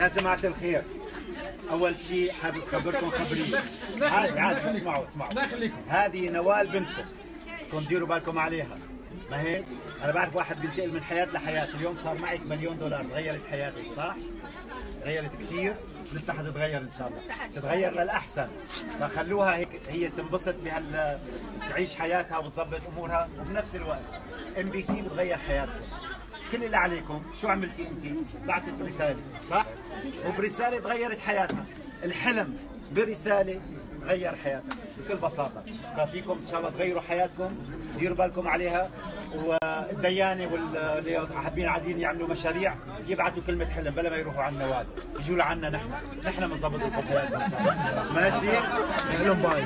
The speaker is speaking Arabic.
يا جماعة الخير. أول شيء حابب أخبركم خبرية عادي عادي اسمعوا اسمعوا. هذه نوال بنتكم. كون ديروا بالكم عليها. ما هيك؟ أنا بعرف واحد بينتقل من حياة لحياة اليوم صار معك مليون دولار. تغيرت حياتك صح؟ تغيرت كثير. لسه حتتغير إن شاء الله. تتغير للأحسن. فخلوها هيك هي تنبسط بهال تعيش حياتها وتظبط أمورها. وبنفس الوقت MBC بتغير حياتكم كل اللي عليكم شو عملتي انت؟ بعثت رساله صح؟ وبرسالة تغيرت حياتها الحلم برسالة غير حياتها بكل بساطة ففيكم إن شاء الله تغيروا حياتكم ديروا بالكم عليها والديانة واللي حابين عايزين يعملوا مشاريع يبعثوا كلمة حلم بلا ما يروحوا على النوال يجوا لعنا نحن نحن بنظبط لكم حياتكم إن. ماشي؟ أهلا باي